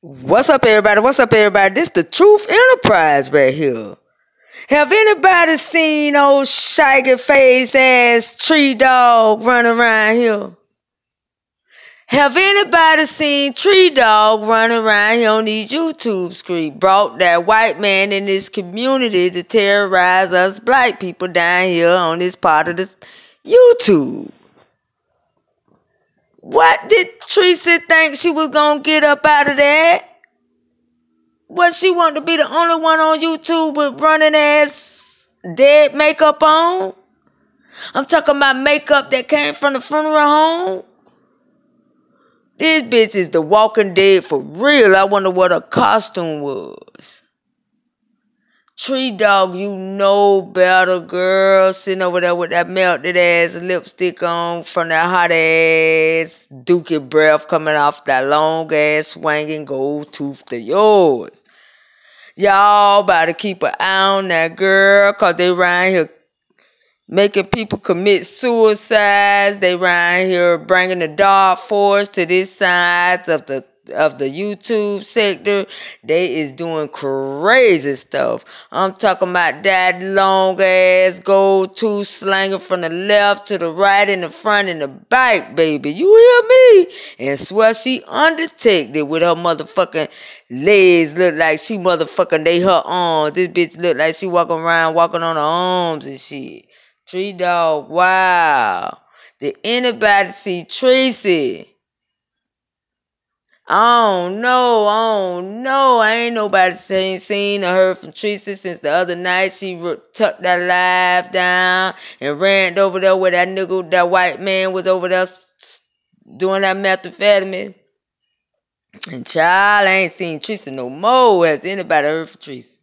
What's up, everybody? What's up, everybody? This the Truth Enterprise right here. Have anybody seen old shaggy face ass tree dog running around here? Have anybody seen Tree Dog running around here on these YouTube streets? Brought that white man in this community to terrorize us black people down here on this part of this YouTube. What did Teresa think she was gonna get up out of that? What she wanted to be the only one on YouTube with running ass dead makeup on? I'm talking about makeup that came from the funeral home. This bitch is the walking dead for real. I wonder what her costume was. Tree dog, you know better, girl. Sitting over there with that melted ass lipstick on from that hot ass dookie breath coming off that long ass swinging gold tooth of yours. Y'all better keep an eye on that girl, cause they around here making people commit suicides. They around here bringing the dark force to this side of the of the YouTube sector, they is doing crazy stuff. I'm talking about that long ass gold tooth slanging from the left to the right in the front and the back, baby. You hear me? And swear she undetected with her motherfucking legs look like she motherfucking they her arms. This bitch look like she walking around walking on her arms and shit. Tree dog, wow. Did anybody see Tracy? Oh no, oh no, I ain't nobody seen, seen or heard from Teresa since the other night. She tucked that live down and ran over there where that nigga, that white man was over there doing that methamphetamine. And child, I ain't seen Teresa no more. Has anybody heard from Teresa?